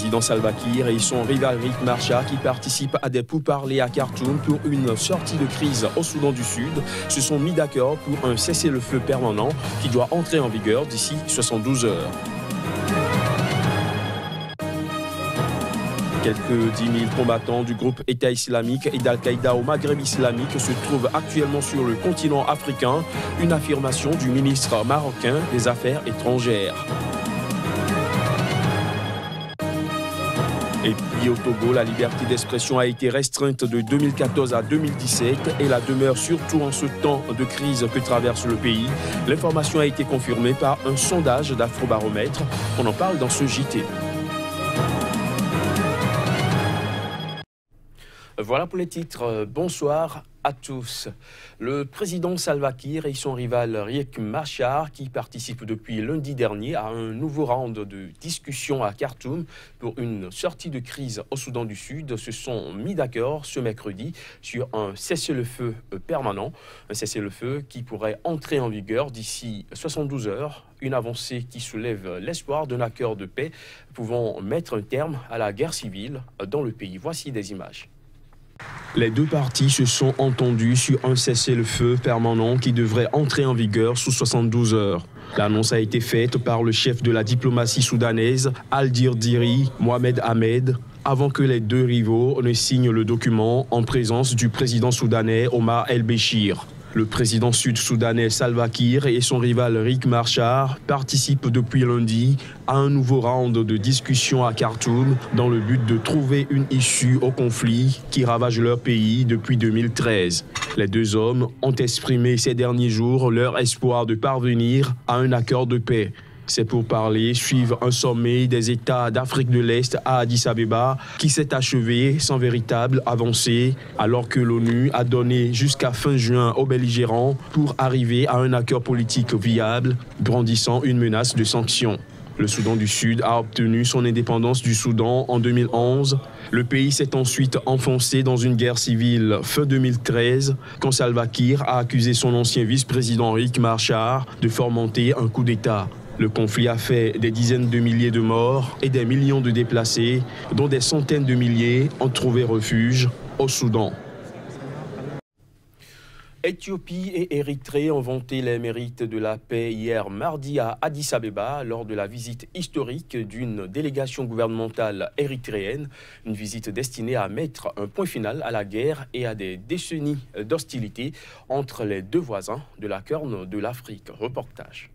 président Salva Kiir et son rival Rick Marcha qui participent à des pourparlers à Khartoum pour une sortie de crise au Soudan du Sud se sont mis d'accord pour un cessez-le-feu permanent qui doit entrer en vigueur d'ici 72 heures. Quelques 10 000 combattants du groupe État islamique et d'Al-Qaïda au Maghreb islamique se trouvent actuellement sur le continent africain, une affirmation du ministre marocain des Affaires étrangères. Au Togo, la liberté d'expression a été restreinte de 2014 à 2017 et la demeure surtout en ce temps de crise que traverse le pays. L'information a été confirmée par un sondage d'Afrobaromètre. On en parle dans ce JT. Voilà pour les titres. Bonsoir à tous. Le président Salva Kiir et son rival Riek Machar, qui participent depuis lundi dernier à un nouveau round de discussion à Khartoum pour une sortie de crise au Soudan du Sud, se sont mis d'accord ce mercredi sur un cessez-le-feu permanent. Un cessez-le-feu qui pourrait entrer en vigueur d'ici 72 heures. Une avancée qui soulève l'espoir d'un accord de paix pouvant mettre un terme à la guerre civile dans le pays. Voici des images. Les deux parties se sont entendues sur un cessez-le-feu permanent qui devrait entrer en vigueur sous 72 heures. L'annonce a été faite par le chef de la diplomatie soudanaise, Aldir Diri Mohamed Ahmed, avant que les deux rivaux ne signent le document en présence du président soudanais Omar El-Béchir. Le président sud-soudanais Salva Kiir et son rival Rick Marchar participent depuis lundi à un nouveau round de discussion à Khartoum dans le but de trouver une issue au conflit qui ravage leur pays depuis 2013. Les deux hommes ont exprimé ces derniers jours leur espoir de parvenir à un accord de paix. Ces pourparlers suivent un sommet des États d'Afrique de l'Est à Addis Abeba qui s'est achevé sans véritable avancée alors que l'ONU a donné jusqu'à fin juin aux belligérants pour arriver à un accord politique viable brandissant une menace de sanctions. Le Soudan du Sud a obtenu son indépendance du Soudan en 2011. Le pays s'est ensuite enfoncé dans une guerre civile fin 2013 quand Salva Kiir a accusé son ancien vice-président Rick Marchar de fomenter un coup d'État. Le conflit a fait des dizaines de milliers de morts et des millions de déplacés, dont des centaines de milliers ont trouvé refuge au Soudan. Éthiopie et Érythrée ont vanté les mérites de la paix hier mardi à Addis Abeba lors de la visite historique d'une délégation gouvernementale érythréenne, une visite destinée à mettre un point final à la guerre et à des décennies d'hostilité entre les deux voisins de la Corne de l'Afrique. Reportage.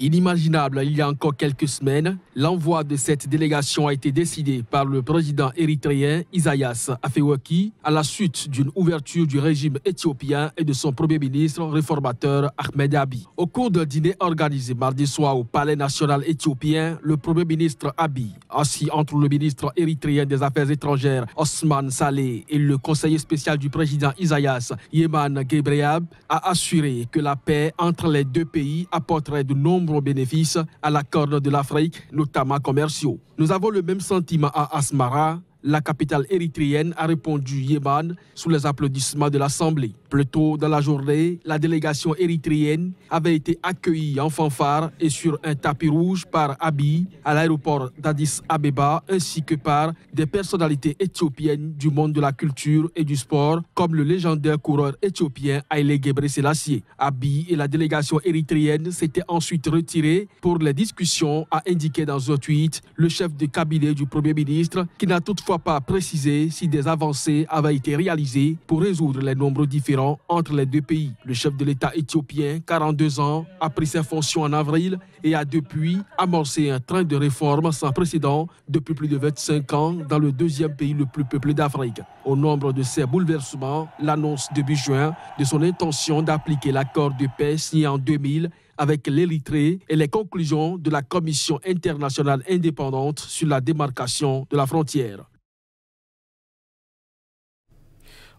Inimaginable il y a encore quelques semaines, l'envoi de cette délégation a été décidé par le président érythréen Isaias Afewerki à la suite d'une ouverture du régime éthiopien et de son premier ministre réformateur Ahmed Abiy. Au cours d'un dîner organisé mardi soir au Palais national éthiopien, le premier ministre Abiy, assis entre le ministre érythréen des Affaires étrangères Osman Saleh et le conseiller spécial du président Isaias Yeman Gebreab, a assuré que la paix entre les deux pays apporterait de nombreux bénéfices à la Corne de l'Afrique, notamment commerciaux. Nous avons le même sentiment à Asmara, la capitale érythréenne, a répondu Yéman sous les applaudissements de l'Assemblée. Plus tôt dans la journée, la délégation érythréenne avait été accueillie en fanfare et sur un tapis rouge par Abiy à l'aéroport d'Addis Abeba ainsi que par des personnalités éthiopiennes du monde de la culture et du sport comme le légendaire coureur éthiopien Haile Gebre Selassie. Abiy et la délégation érythréenne s'étaient ensuite retirés pour les discussions, a indiqué dans un tweet le chef de cabinet du Premier ministre qui n'a toutefois pas précisé si des avancées avaient été réalisées pour résoudre les nombreux différents entre les deux pays? Le chef de l'État éthiopien, 42 ans, a pris ses fonctions en avril et a depuis amorcé un train de réforme sans précédent depuis plus de 25 ans dans le deuxième pays le plus peuplé d'Afrique. Au nombre de ces bouleversements, l'annonce début juin de son intention d'appliquer l'accord de paix signé en 2000 avec l'Érythrée et les conclusions de la Commission internationale indépendante sur la démarcation de la frontière.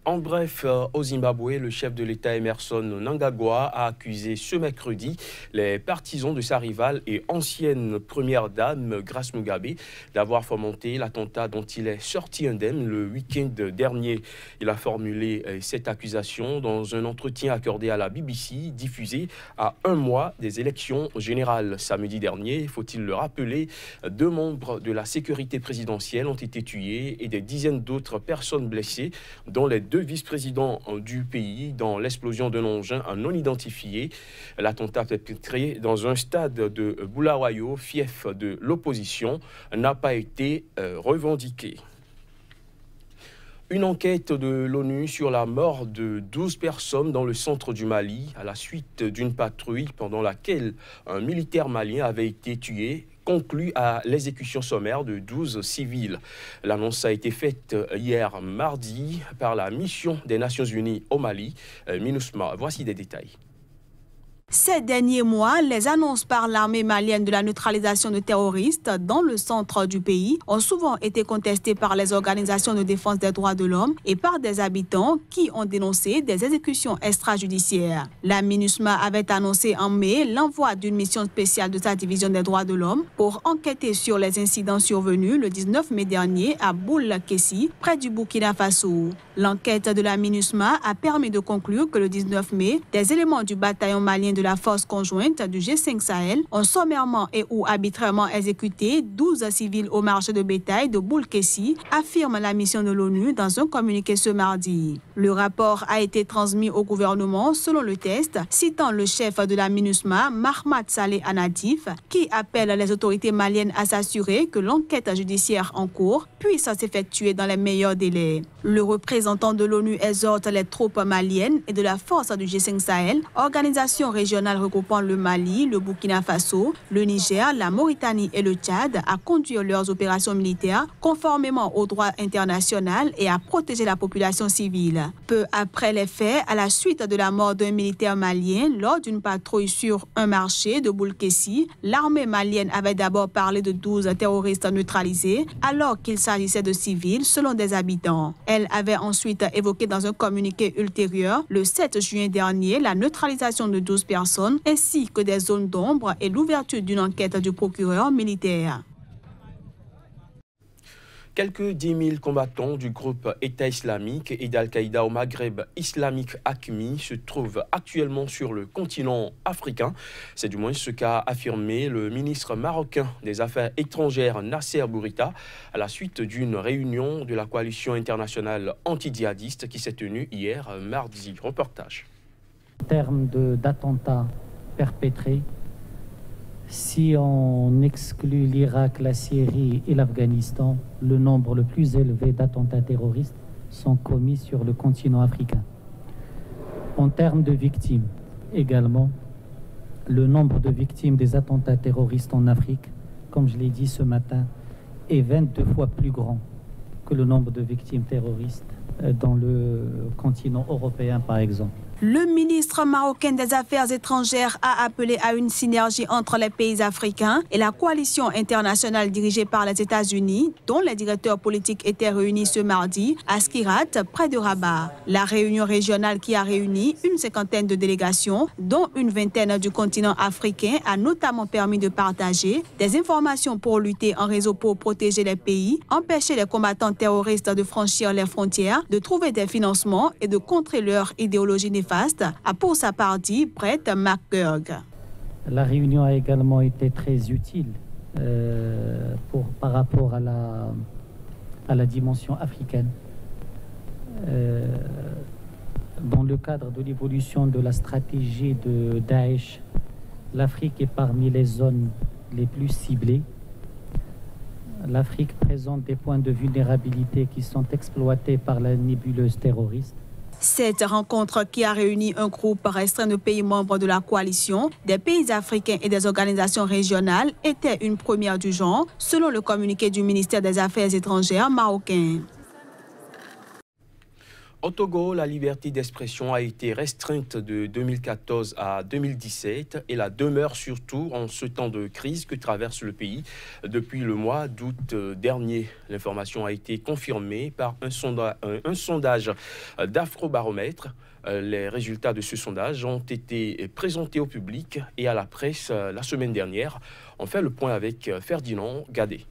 En bref, euh, au Zimbabwe, le chef de l'État Emerson Nangagwa a accusé ce mercredi les partisans de sa rivale et ancienne première dame, Grace Mugabe, d'avoir fomenté l'attentat dont il est sorti indemne le week-end dernier. Il a formulé euh, cette accusation dans un entretien accordé à la BBC, diffusé à un mois des élections générales. Samedi dernier, faut-il le rappeler, deux membres de la sécurité présidentielle ont été tués et des dizaines d'autres personnes blessées, dont les deux vice-présidents du pays dans l'explosion d'un engin non identifié. L'attentat perpétré dans un stade de Bulawayo, fief de l'opposition, n'a pas été euh, revendiqué. Une enquête de l'ONU sur la mort de 12 personnes dans le centre du Mali à la suite d'une patrouille pendant laquelle un militaire malien avait été tué conclut à l'exécution sommaire de 12 civils. L'annonce a été faite hier mardi par la mission des Nations Unies au Mali, euh, MINUSMA. Voici des détails. Ces derniers mois, les annonces par l'armée malienne de la neutralisation de terroristes dans le centre du pays ont souvent été contestées par les organisations de défense des droits de l'homme et par des habitants qui ont dénoncé des exécutions extrajudiciaires. La MINUSMA avait annoncé en mai l'envoi d'une mission spéciale de sa division des droits de l'homme pour enquêter sur les incidents survenus le 19 mai dernier à Boul-Kessi, près du Burkina Faso. L'enquête de la MINUSMA a permis de conclure que le 19 mai, des éléments du bataillon malien de la force conjointe du G5 Sahel ont sommairement et ou arbitrairement exécuté 12 civils au marché de bétail de Boulkessi, affirme la mission de l'ONU dans un communiqué ce mardi. Le rapport a été transmis au gouvernement selon le test, citant le chef de la MINUSMA, Mahmoud Saleh Anadif, qui appelle les autorités maliennes à s'assurer que l'enquête judiciaire en cours puisse s'effectuer dans les meilleurs délais. Le représentant de l'ONU exhorte les troupes maliennes et de la force du G5 Sahel, organisation régionale regroupant le Mali, le Burkina Faso, le Niger, la Mauritanie et le Tchad à conduire leurs opérations militaires conformément au droit international et à protéger la population civile. Peu après les faits, à la suite de la mort d'un militaire malien lors d'une patrouille sur un marché de Boulkessi, l'armée malienne avait d'abord parlé de 12 terroristes neutralisés alors qu'il s'agissait de civils selon des habitants. Elle avait ensuite évoqué dans un communiqué ultérieur le 7 juin dernier la neutralisation de 12 personnes ainsi que des zones d'ombre et l'ouverture d'une enquête du procureur militaire. Quelques 10 000 combattants du groupe État islamique et d'Al-Qaïda au Maghreb islamique ACMI se trouvent actuellement sur le continent africain. C'est du moins ce qu'a affirmé le ministre marocain des Affaires étrangères Nasser Bourita à la suite d'une réunion de la coalition internationale antidjihadiste qui s'est tenue hier mardi. Reportage. En termes d'attentats perpétrés, si on exclut l'Irak, la Syrie et l'Afghanistan, le nombre le plus élevé d'attentats terroristes sont commis sur le continent africain. En termes de victimes également, le nombre de victimes des attentats terroristes en Afrique, comme je l'ai dit ce matin, est 22 fois plus grand que le nombre de victimes terroristes euh, dans le continent européen, par exemple. Le ministre marocain des Affaires étrangères a appelé à une synergie entre les pays africains et la coalition internationale dirigée par les États-Unis, dont les directeurs politiques étaient réunis ce mardi à Skirat, près de Rabat. La réunion régionale qui a réuni une cinquantaine de délégations, dont une vingtaine du continent africain, a notamment permis de partager des informations pour lutter en réseau pour protéger les pays, empêcher les combattants terroristes de franchir les frontières, de trouver des financements et de contrer leur idéologie néfaste a pour sa partie Brett McGurk. La réunion a également été très utile euh, par rapport à la, à la dimension africaine. Euh, dans le cadre de l'évolution de la stratégie de Daesh, l'Afrique est parmi les zones les plus ciblées. L'Afrique présente des points de vulnérabilité qui sont exploités par la nébuleuse terroriste. Cette rencontre qui a réuni un groupe restreint de pays membres de la coalition, des pays africains et des organisations régionales était une première du genre, selon le communiqué du ministère des Affaires étrangères marocain. Au Togo, la liberté d'expression a été restreinte de 2014 à 2017 et la demeure surtout en ce temps de crise que traverse le pays depuis le mois d'août dernier. L'information a été confirmée par un, sondage d'Afrobaromètre. Les résultats de ce sondage ont été présentés au public et à la presse la semaine dernière. On fait le point avec Ferdinand Gadet.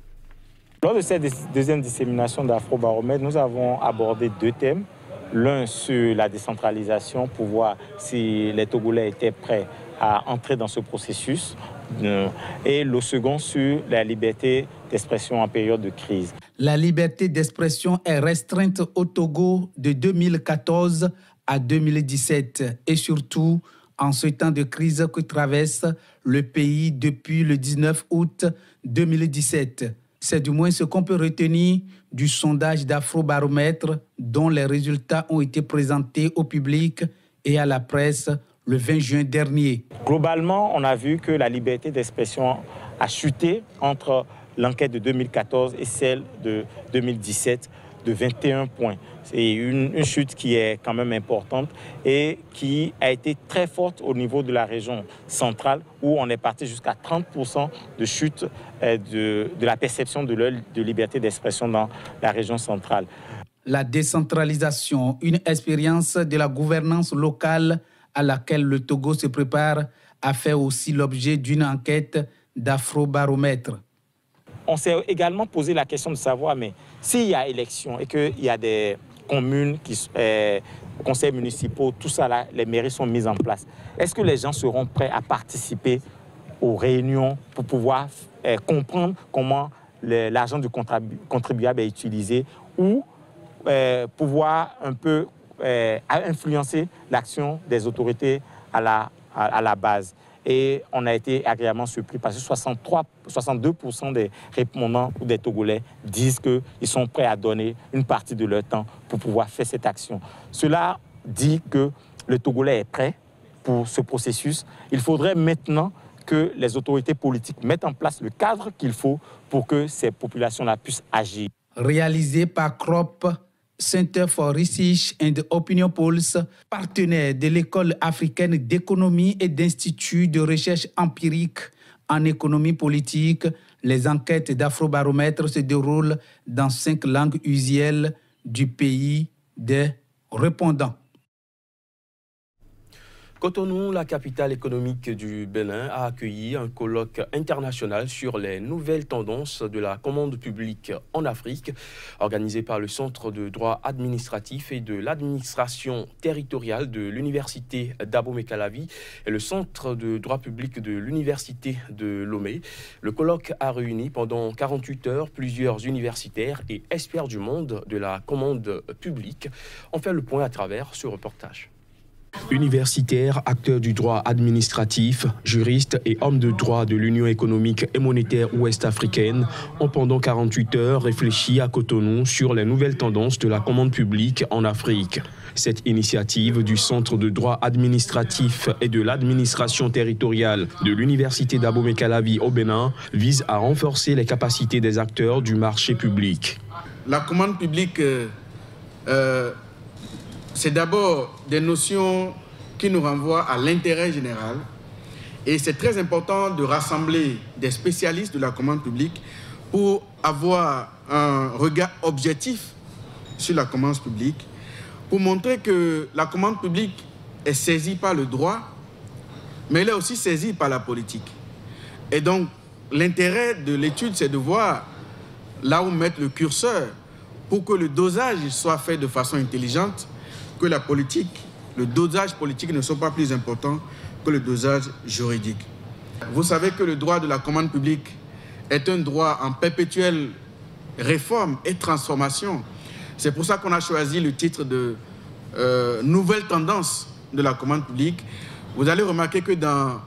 Lors de cette deuxième dissémination d'Afrobaromètre, nous avons abordé deux thèmes L'un sur la décentralisation pour voir si les Togolais étaient prêts à entrer dans ce processus. Euh, et le second sur la liberté d'expression en période de crise. La liberté d'expression est restreinte au Togo de 2014 à 2017 et surtout en ce temps de crise que traverse le pays depuis le 19 août 2017. C'est du moins ce qu'on peut retenir du sondage d'Afrobaromètre dont les résultats ont été présentés au public et à la presse le 20 juin dernier. Globalement, on a vu que la liberté d'expression a chuté entre l'enquête de 2014 et celle de 2017 de 21 points. C'est une, chute qui est quand même importante et qui a été très forte au niveau de la région centrale où on est parti jusqu'à 30% de chute euh, de, la perception de, de liberté d'expression dans la région centrale. La décentralisation, une expérience de la gouvernance locale à laquelle le Togo se prépare, a fait aussi l'objet d'une enquête d'afrobaromètre. On s'est également posé la question de savoir, mais s'il y a élection et qu'il y a des communes, qui, euh, conseils municipaux, tout ça là, les mairies sont mises en place, est-ce que les gens seront prêts à participer aux réunions pour pouvoir euh, comprendre comment l'argent du contribuable est utilisé ou pouvoir un peu influencer l'action des autorités à la, à la base et on a été agréablement surpris parce que 63, 62% des répondants ou des Togolais disent qu'ils sont prêts à donner une partie de leur temps pour pouvoir faire cette action. Cela dit que le Togolais est prêt pour ce processus. Il faudrait maintenant que les autorités politiques mettent en place le cadre qu'il faut pour que ces populations-là puissent agir. Réalisé par CROP, Center for Research and Opinion Polls, partenaire de l'École africaine d'économie et d'Institut de recherche empirique en économie politique, les enquêtes d'Afrobaromètre se déroulent dans cinq langues usuelles du pays des répondants. Cotonou, la capitale économique du Bénin, a accueilli un colloque international sur les nouvelles tendances de la commande publique en Afrique, organisé par le Centre de droit administratif et de l'administration territoriale de l'Université d'Abomey-Calavi et le Centre de droit public de l'Université de Lomé. Le colloque a réuni pendant 48 heures plusieurs universitaires et experts du monde de la commande publique. On fait le point à travers ce reportage. Universitaires, acteurs du droit administratif, juristes et hommes de droit de l'Union économique et monétaire ouest-africaine ont pendant 48 heures réfléchi à Cotonou sur les nouvelles tendances de la commande publique en Afrique. Cette initiative du Centre de droit administratif et de l'administration territoriale de l'Université d'Abomey-Calavi au Bénin vise à renforcer les capacités des acteurs du marché public. La commande publique euh, euh, c'est d'abord des notions qui nous renvoient à l'intérêt général. Et c'est très important de rassembler des spécialistes de la commande publique pour avoir un regard objectif sur la commande publique, pour montrer que la commande publique est saisie par le droit, mais elle est aussi saisie par la politique. Et donc, l'intérêt de l'étude, c'est de voir là où mettre le curseur pour que le dosage soit fait de façon intelligente que la politique, le dosage politique ne soit pas plus important que le dosage juridique. Vous savez que le droit de la commande publique est un droit en perpétuelle réforme et transformation. C'est pour ça qu'on a choisi le titre de euh, Nouvelle tendance de la commande publique. Vous allez remarquer que dans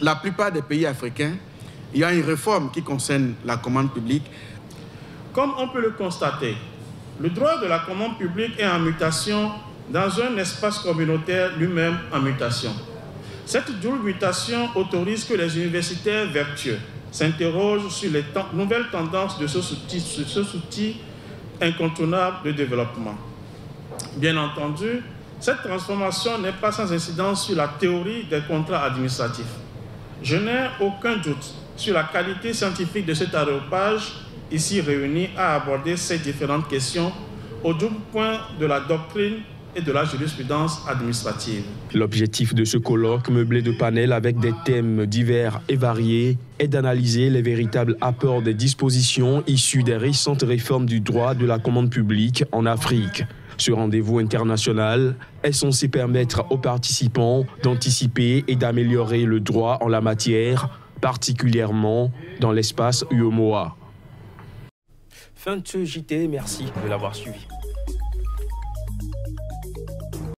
la plupart des pays africains, il y a une réforme qui concerne la commande publique. Comme on peut le constater, le droit de la commande publique est en mutation dans un espace communautaire lui-même en mutation. Cette double mutation autorise que les universitaires vertueux s'interrogent sur les nouvelles tendances de ce outil, ce incontournable de développement. Bien entendu, cette transformation n'est pas sans incidence sur la théorie des contrats administratifs. Je n'ai aucun doute sur la qualité scientifique de cet aéropage ici réuni à aborder ces différentes questions au double point de la doctrine et de la jurisprudence administrative. L'objectif de ce colloque meublé de panels avec des thèmes divers et variés est d'analyser les véritables apports des dispositions issues des récentes réformes du droit de la commande publique en Afrique. Ce rendez-vous international est censé permettre aux participants d'anticiper et d'améliorer le droit en la matière, particulièrement dans l'espace UOMOA. Fin de ce JT, merci de l'avoir suivi.